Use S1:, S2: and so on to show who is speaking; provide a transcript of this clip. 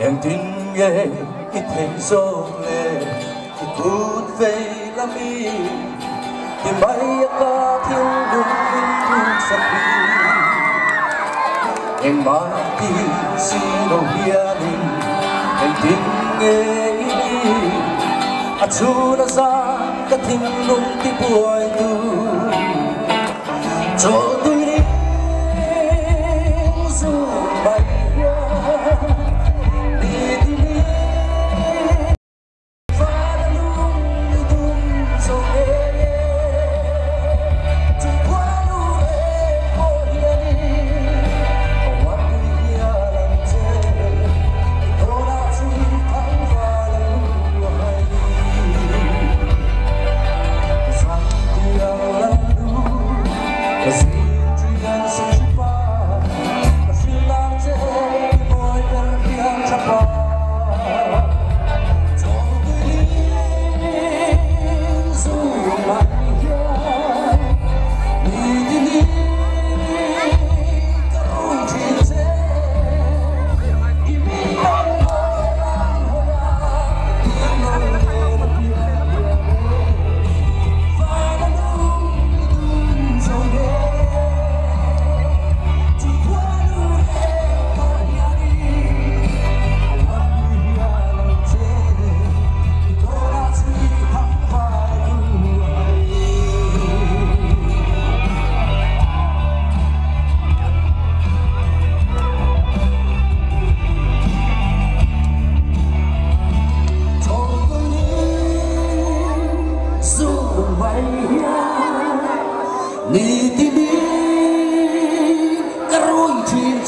S1: em tin nghe khi thành gió lệ thì cút về làm gì thì bay ca thiên đúng in sắc đi. Em đầu sino đình. Em tin nghe đi. À chú đã ra các thiên đường ti buai tu cho Cause Niti ni karoi chin